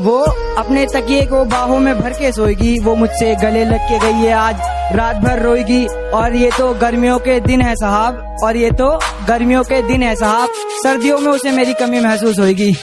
वो अपने तकिए को बाहों में भर के सोएगी। वो मुझसे गले लग के गई है, आज रात भर रोएगी। और ये तो गर्मियों के दिन है साहब, और ये तो गर्मियों के दिन है साहब। सर्दियों में उसे मेरी कमी महसूस होगी